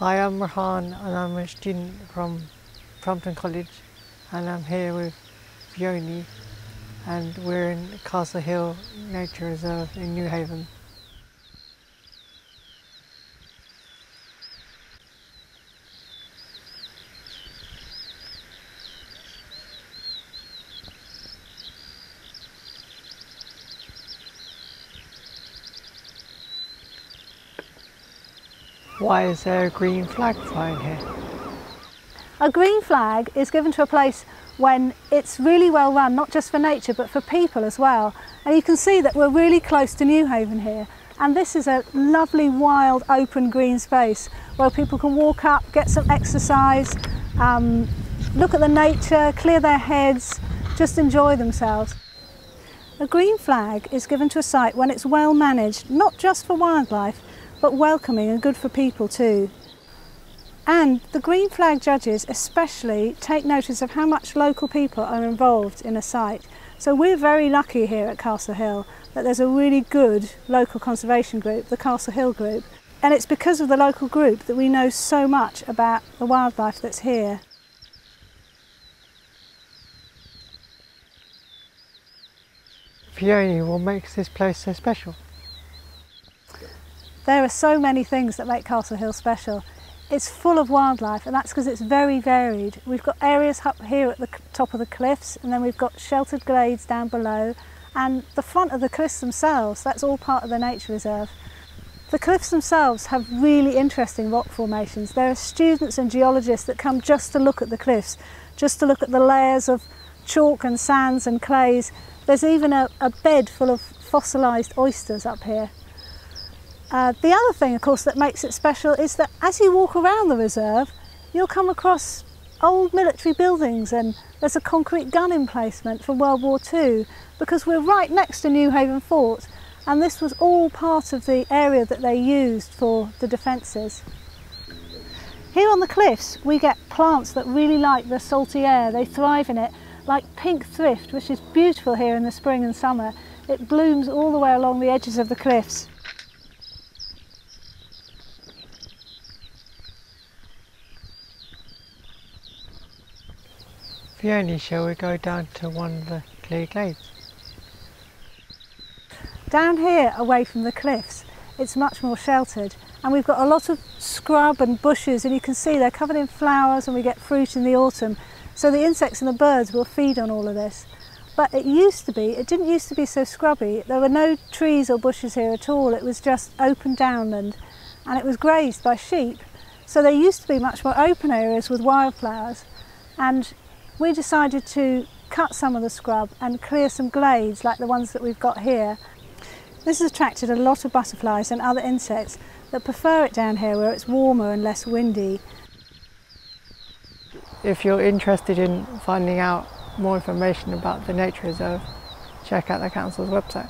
Hi, I'm Rohan and I'm a student from Plumpton College and I'm here with Fiona and we're in Castle Hill Nature Reserve in Newhaven. Why is there a green flag flying here? A green flag is given to a place when it's really well run, not just for nature but for people as well. And you can see that we're really close to Newhaven here. And this is a lovely, wild, open green space where people can walk up, get some exercise, um, look at the nature, clear their heads, just enjoy themselves. A green flag is given to a site when it's well managed, not just for wildlife, but welcoming and good for people too. And the green flag judges especially take notice of how much local people are involved in a site. So we're very lucky here at Castle Hill that there's a really good local conservation group, the Castle Hill Group. And it's because of the local group that we know so much about the wildlife that's here. Fiona, what makes this place so special? There are so many things that make Castle Hill special. It's full of wildlife and that's because it's very varied. We've got areas up here at the top of the cliffs and then we've got sheltered glades down below and the front of the cliffs themselves, that's all part of the nature reserve. The cliffs themselves have really interesting rock formations. There are students and geologists that come just to look at the cliffs, just to look at the layers of chalk and sands and clays. There's even a, a bed full of fossilised oysters up here. Uh, the other thing, of course, that makes it special is that as you walk around the reserve, you'll come across old military buildings and there's a concrete gun emplacement from World War II because we're right next to Newhaven Fort and this was all part of the area that they used for the defences. Here on the cliffs we get plants that really like the salty air, they thrive in it, like pink thrift which is beautiful here in the spring and summer. It blooms all the way along the edges of the cliffs. Fiona, shall we go down to one of the clear glades? Down here, away from the cliffs, it's much more sheltered and we've got a lot of scrub and bushes and you can see they're covered in flowers and we get fruit in the autumn. So the insects and the birds will feed on all of this. But it used to be, it didn't used to be so scrubby. There were no trees or bushes here at all. It was just open downland and it was grazed by sheep. So there used to be much more open areas with wildflowers. And we decided to cut some of the scrub and clear some glades like the ones that we've got here. This has attracted a lot of butterflies and other insects that prefer it down here where it's warmer and less windy. If you're interested in finding out more information about the nature reserve, check out the council's website.